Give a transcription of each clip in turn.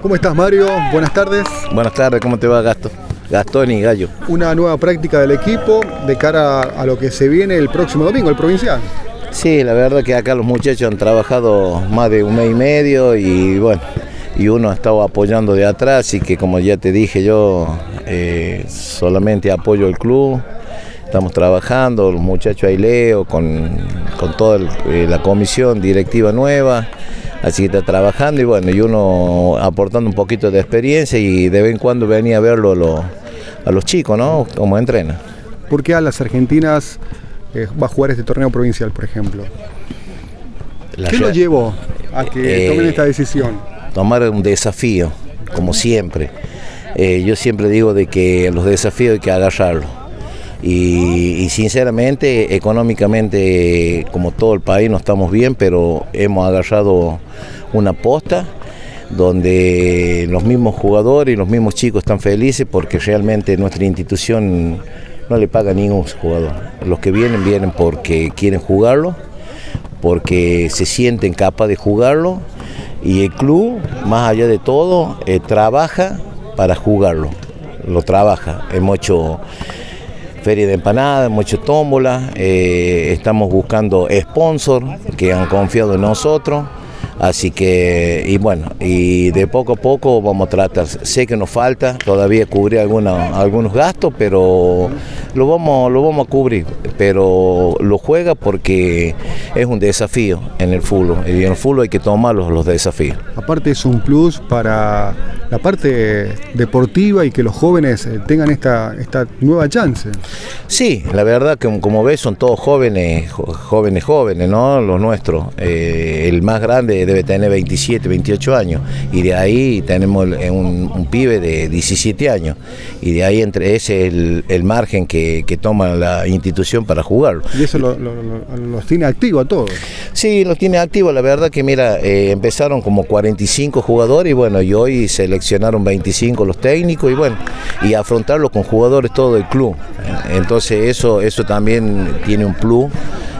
¿Cómo estás, Mario? Buenas tardes. Buenas tardes, ¿cómo te va, Gasto? Gastón y Gallo. Una nueva práctica del equipo de cara a lo que se viene el próximo domingo, el provincial. Sí, la verdad que acá los muchachos han trabajado más de un mes y medio y bueno, y uno ha estado apoyando de atrás y que como ya te dije yo, eh, solamente apoyo el club. Estamos trabajando, los muchachos ahí leo con, con toda eh, la comisión directiva nueva. Así que está trabajando y bueno, y uno aportando un poquito de experiencia y de vez en cuando venía a verlo a, los chicos, ¿no? Como entrena. ¿Por qué a las argentinas eh, va a jugar este torneo provincial, por ejemplo? ¿Qué lo llevó a que eh, tomen esta decisión? Tomar un desafío, como siempre. Eh, yo siempre digo de que los desafíos hay que agarrarlos y, sinceramente, económicamente, como todo el país, no estamos bien, pero hemos agarrado una posta donde los mismos jugadores y los mismos chicos están felices porque realmente nuestra institución no le paga a ningún jugador. Los que vienen, vienen porque quieren jugarlo, porque se sienten capaces de jugarlo y el club, más allá de todo, eh, trabaja para jugarlo. Lo trabaja. Hemos hecho feria de empanadas, mucho tómbola, eh, estamos buscando sponsors que han confiado en nosotros. Así que, y bueno, y de poco a poco vamos a tratar. Sé que nos falta todavía cubrir algunos gastos, pero lo vamos, lo vamos a cubrir. Pero lo juega porque es un desafío en el fútbol. Y en el fútbol hay que tomar los, desafíos. Aparte es un plus para la parte deportiva y que los jóvenes eh, tengan esta, esta nueva chance. Sí, la verdad que como ves son todos jóvenes, jóvenes, jóvenes, ¿no? Los nuestros. Eh, el más grande debe tener 27, 28 años y de ahí tenemos un, pibe de 17 años y de ahí entre ese es el, margen que, toma la institución para jugarlo. ¿Y eso los tiene activos a? Sí, los tiene activos, la verdad que mira, eh, empezaron como 45 jugadores y bueno, y hoy seleccionaron 25 los técnicos y bueno, y afrontarlo con jugadores todo el club. Entonces eso, eso también tiene un plus.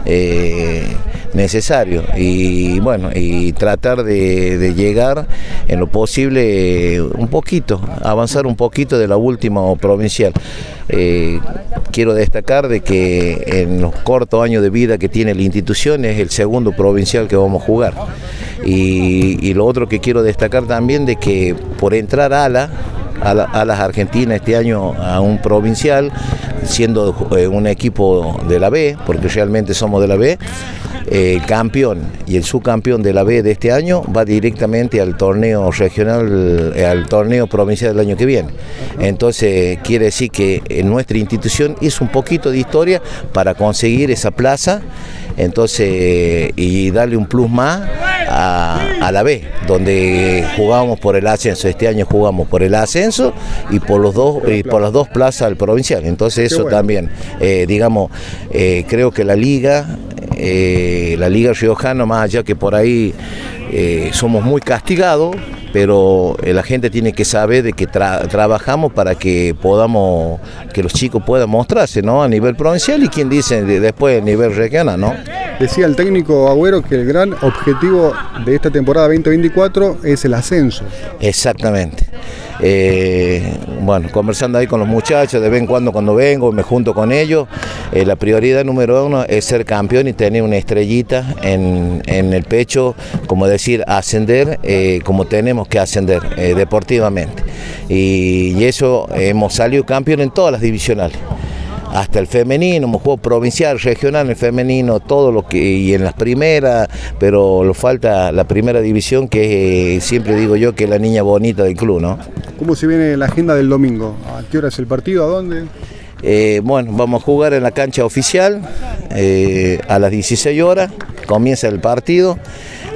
Eh, necesario y bueno y tratar de, llegar en lo posible un poquito avanzar un poquito de la última provincial eh, quiero destacar de que en los cortos años de vida que tiene la institución es el segundo provincial que vamos a jugar y, y lo otro que quiero destacar también de que por entrar a la a, las Argentinas este año a un provincial, siendo eh, un equipo de la B, porque realmente somos de la B. Eh, el campeón y el subcampeón de la B de este año va directamente al torneo regional, eh, al torneo provincial del año que viene. Entonces quiere decir que nuestra institución hizo un poquito de historia para conseguir esa plaza entonces y darle un plus más a, la B, donde jugamos por el ascenso. Este año jugamos por el ascenso y por los dos y por las dos plazas al provincial. Entonces eso también, eh, digamos, eh, creo que la liga, eh, la liga riojana, más allá que por ahí somos muy castigados, pero la gente tiene que saber de que trabajamos para que podamos, que los chicos puedan mostrarse, ¿no? A nivel provincial y quien dice después a nivel regional, ¿no? Decía el técnico Agüero que el gran objetivo de esta temporada 2024 es el ascenso. Exactamente. Eh, bueno, conversando ahí con los muchachos, de vez en cuando cuando vengo, me junto con ellos, eh, la prioridad número uno es ser campeón y tener una estrellita en, el pecho, como decir, ascender eh, como tenemos que ascender deportivamente. y eso hemos salido campeón en todas las divisionales hasta el femenino, hemos jugado provincial, regional, el femenino, todo lo que, y en las primeras, pero lo falta la primera división que siempre digo yo que es la niña bonita del club, ¿no? ¿Cómo se viene la agenda del domingo? ¿A qué hora es el partido? ¿A dónde? Eh, bueno, vamos a jugar en la cancha oficial eh, a las 16 horas, comienza el partido,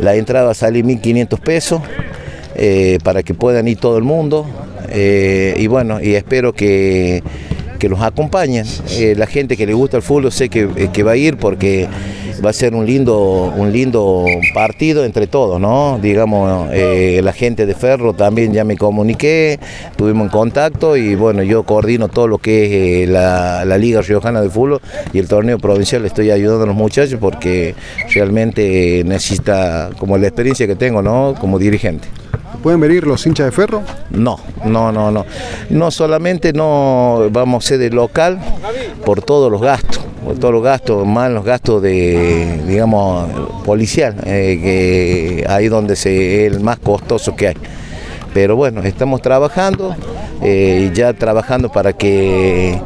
la entrada sale 1.500 pesos eh, para que puedan ir todo el mundo y bueno, y espero que que los acompañen. Eh, la gente que le gusta el fútbol sé que, eh, que, va a ir porque va a ser un lindo, un lindo partido entre todos, ¿no? Digamos, eh, la gente de Ferro también ya me comuniqué, tuvimos en contacto y bueno, yo coordino todo lo que es la, la, Liga Riojana de Fútbol y el torneo provincial, estoy ayudando a los muchachos porque realmente necesita, como la experiencia que tengo, ¿no? Como dirigente ¿Pueden venir los hinchas de ferro? No, no, no, no. No solamente no vamos a ser de local por todos los gastos, por todos los gastos, más los gastos de, digamos, policial, eh, que ahí donde es el más costoso que hay. Pero bueno, estamos trabajando, eh, ya trabajando para que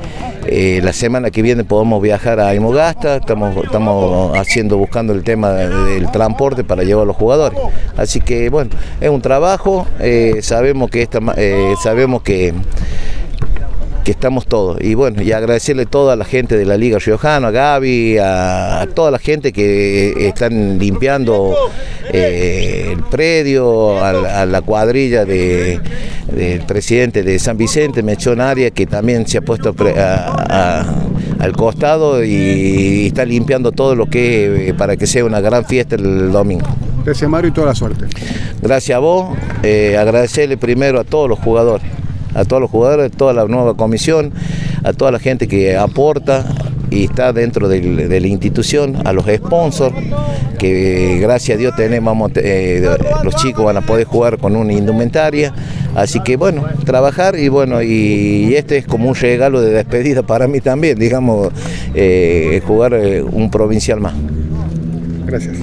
eh, la semana que viene podemos viajar a Imogasta, estamos, estamos haciendo, buscando el tema del transporte para llevar a los jugadores. Así que bueno, es un trabajo, eh, sabemos que esta, eh, sabemos que que estamos todos. Y bueno, y agradecerle a toda la gente de la Liga Riojano, a Gaby, a, toda la gente que están limpiando el predio, a, la cuadrilla de, del presidente de San Vicente, Mechón Aria, que también se ha puesto al costado y, está limpiando todo lo que eh, para que sea una gran fiesta el domingo. Gracias Mario y toda la suerte. Gracias a vos, eh, agradecerle primero a todos los jugadores, a todos los jugadores, a toda la nueva comisión, a toda la gente que aporta, y está dentro de la institución, a los sponsors, que gracias a Dios tenemos, eh, los chicos van a poder jugar con una indumentaria, así que bueno, trabajar y bueno, y, este es como un regalo de despedida para mí también, digamos, eh, jugar eh, un provincial más. Gracias.